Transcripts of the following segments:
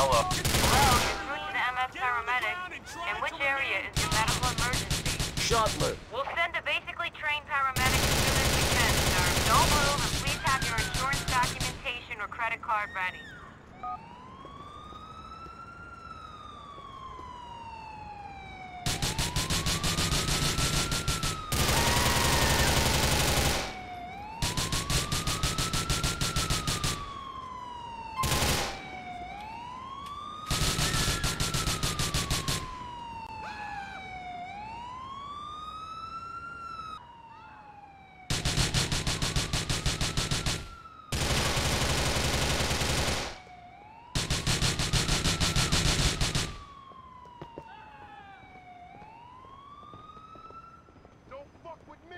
Hello. Hello, you're through to the EMS paramedic. In which area is your medical emergency? Schottler. We'll send a basically trained paramedic as soon as we can, sir. Don't move and please have your insurance documentation or credit card ready. Don't fuck with me!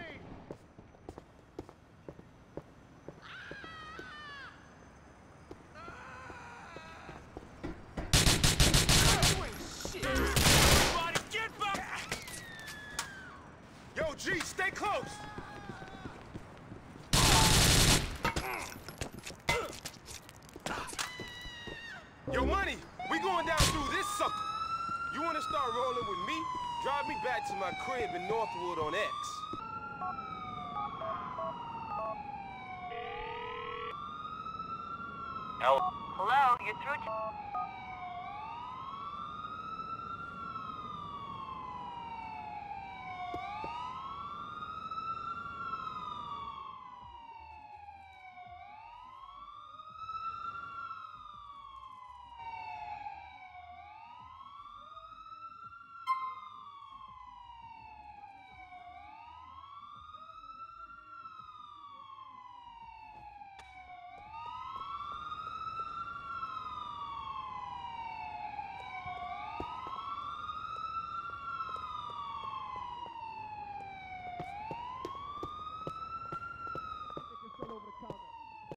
Yo, G, stay close! Yo, Money, we going down through this sucker. You wanna start rolling with me? Drive me back to my crib in Northwood on X. Hello. You're through.